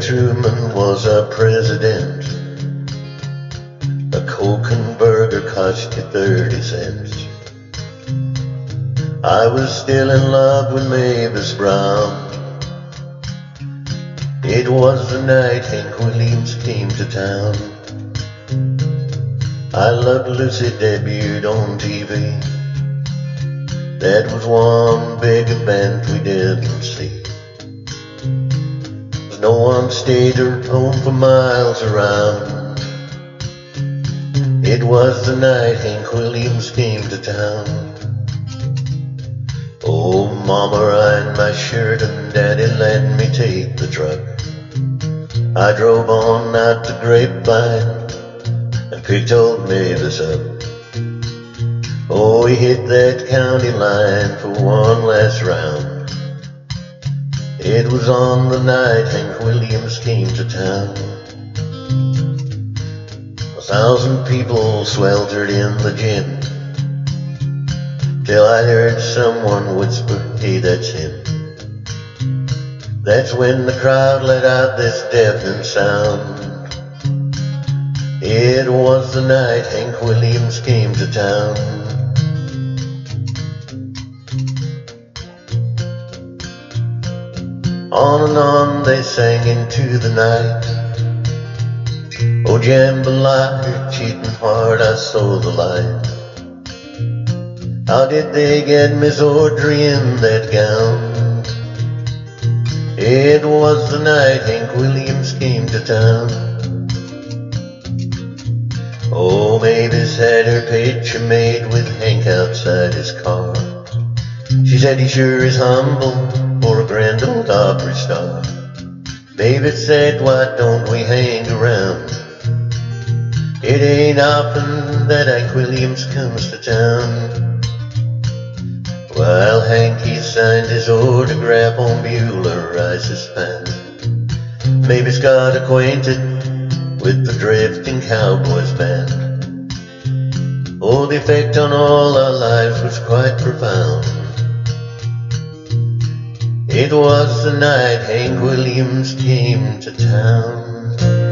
Truman was our president. A Coke and burger cost you 30 cents. I was still in love with Mavis Brown. It was the night Hank Williams came to town. I Love Lucy debuted on TV. That was one big event we didn't see. No one stayed at home for miles around. It was the night Hank Williams came to town. Oh, Mama ironed my shirt and Daddy let me take the truck. I drove on out to Grapevine and picked old Mavis up. Oh, we hit that county line for one last round. It was on the night Hank Williams came to town. A thousand people sweltered in the gym till I heard someone whisper, hey, that's him. That's when the crowd let out this deafening sound. It was the night Hank Williams came to town. On and on they sang into the night. Oh, jambalaya, cheating heart, I saw the light. How did they get Miss Audrey in that gown? It was the night Hank Williams came to town. Oh, Mavis had her picture made with Hank outside his car. She said he sure is humble old Opry star. Mavis said, why don't we hang around? It ain't often that Hank Williams comes to town. While Hanky signed his autograph on Beulah Rice's fan, Mavis got acquainted with the drifting Cowboys band. Oh, the effect on all our lives was quite profound. It was the night Hank Williams came to town.